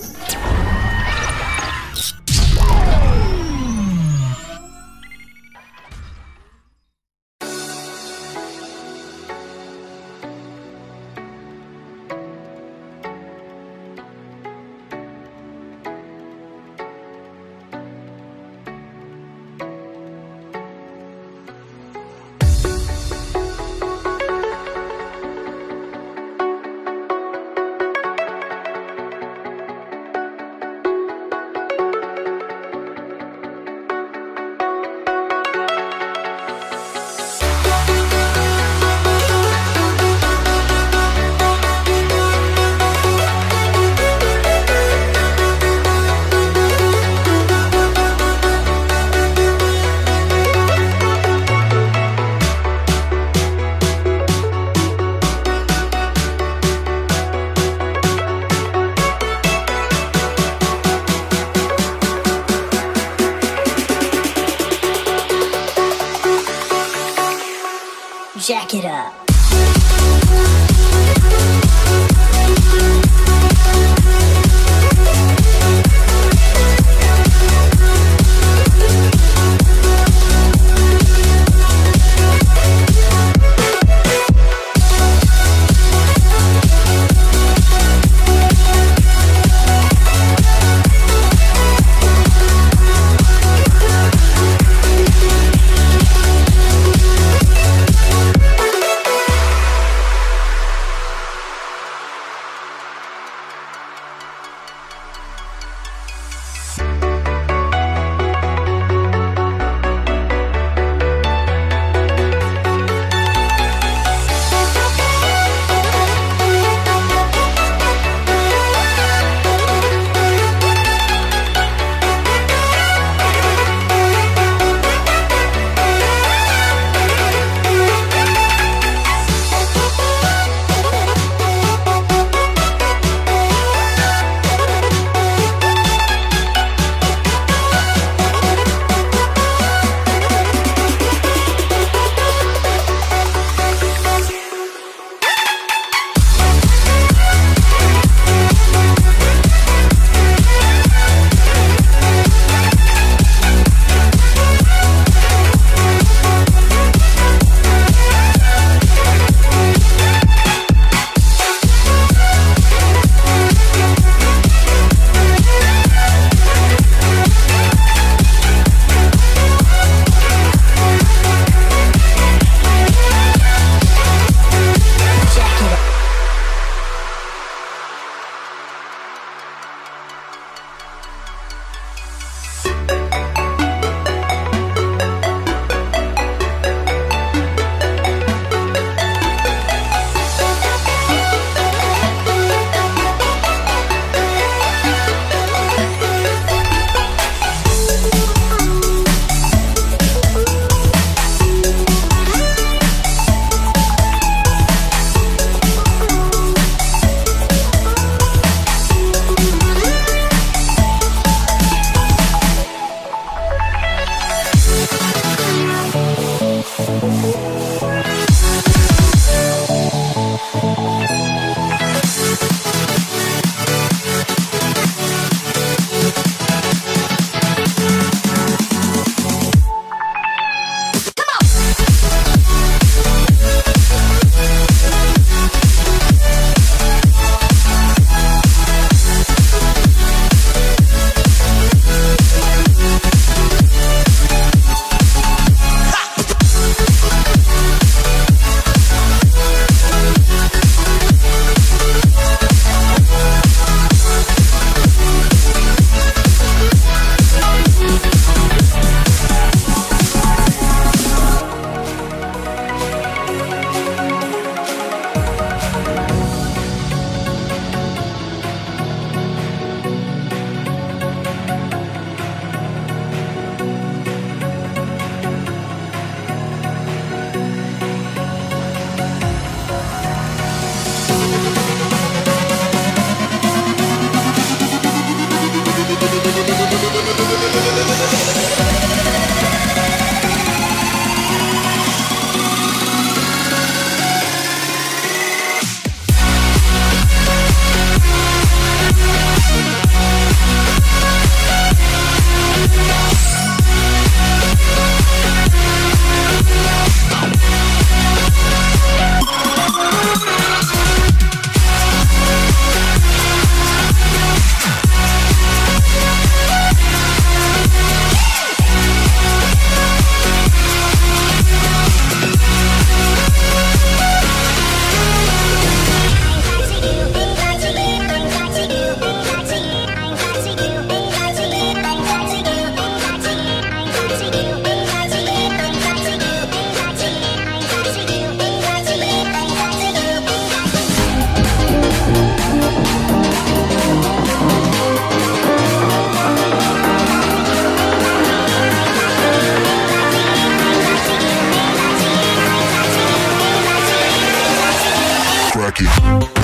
Yeah. Jack it up. Funky.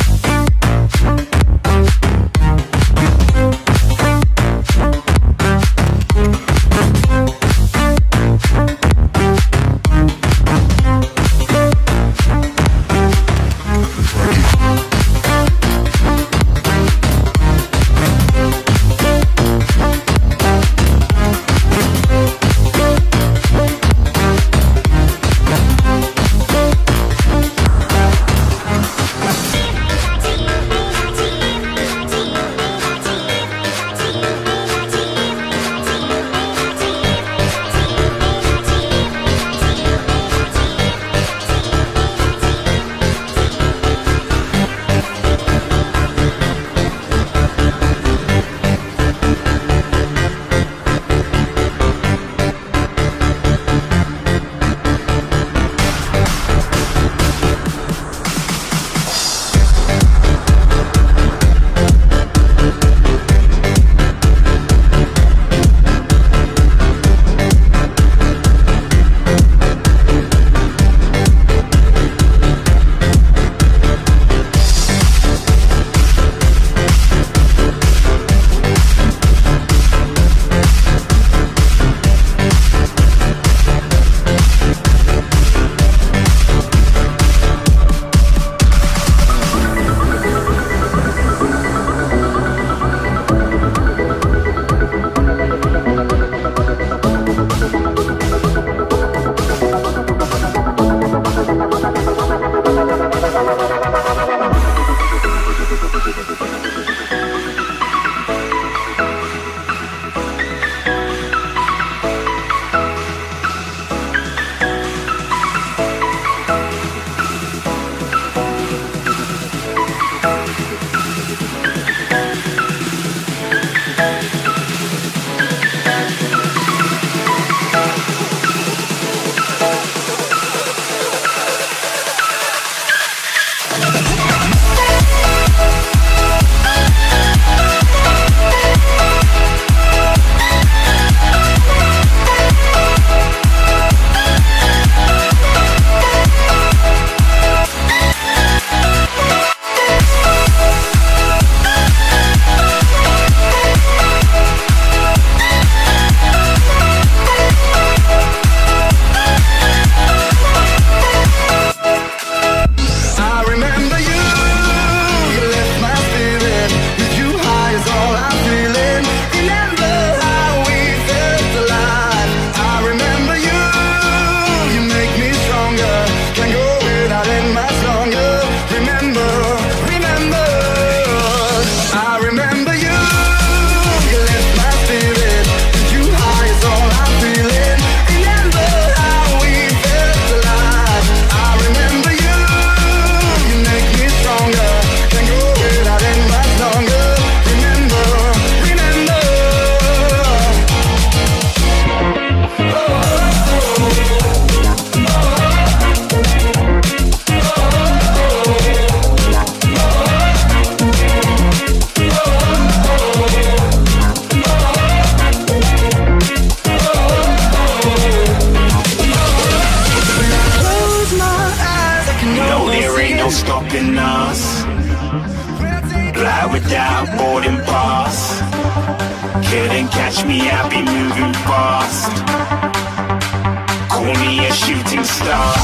star.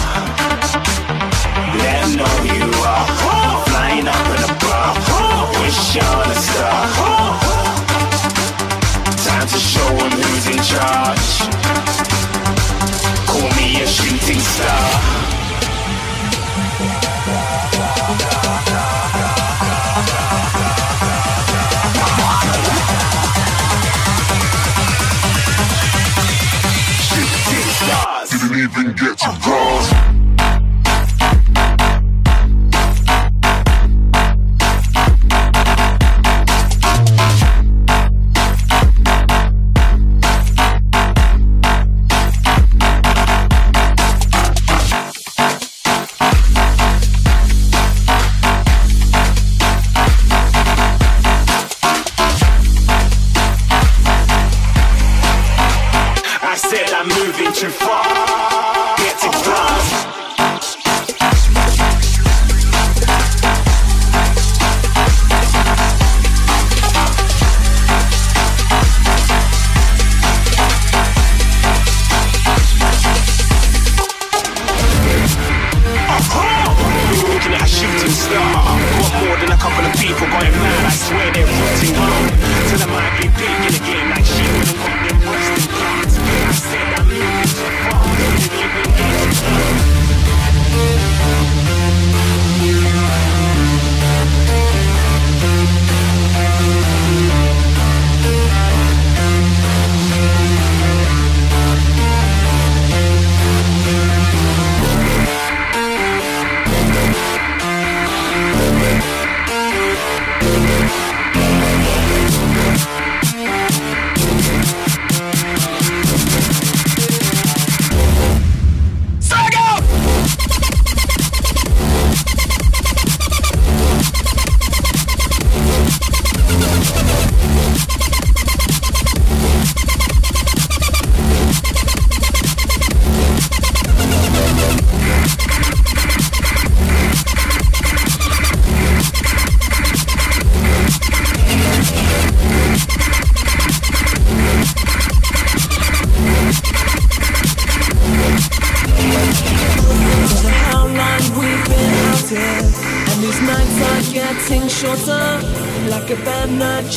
Let know you are. I'm flying up in a bra. Wish you're a star. Time to show who's in charge. Call me a shooting star.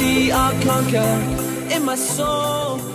energy I conquer in my soul.